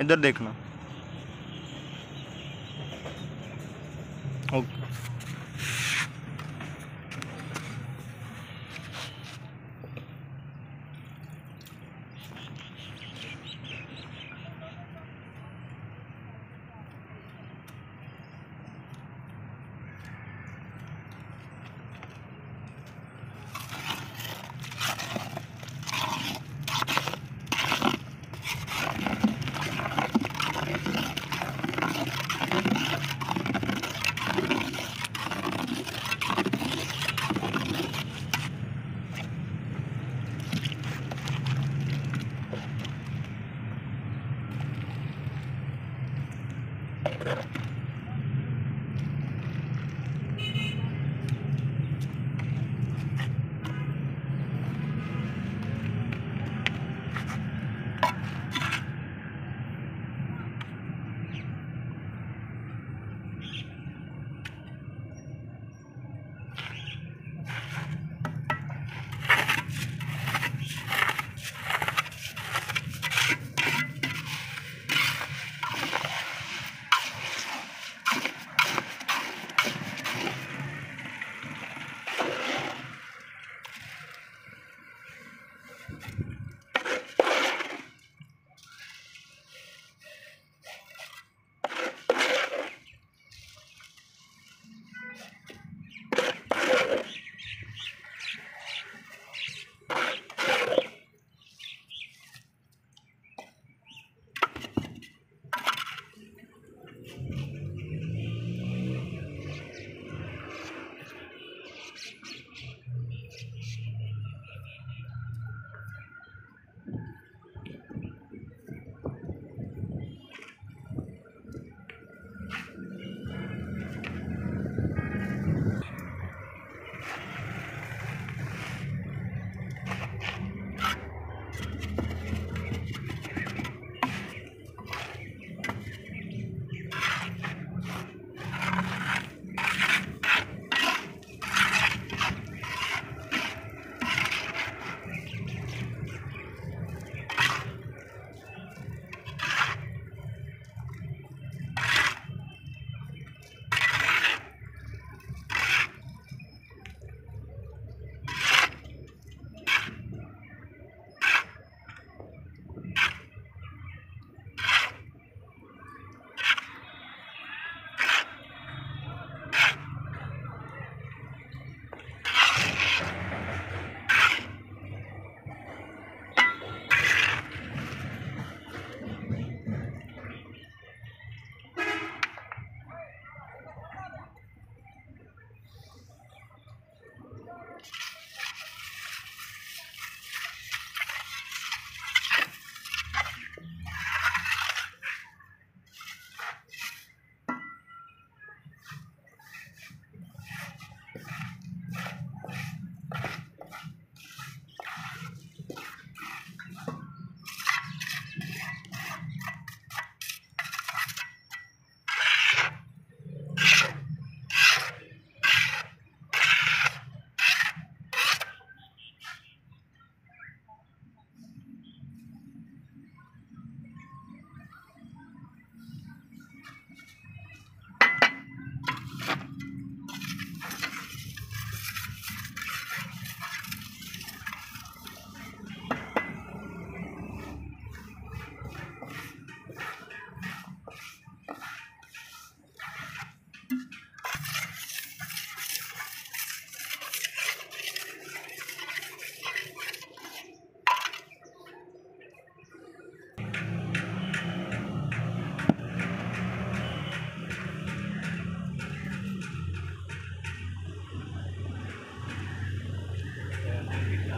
इधर देखना। ओके।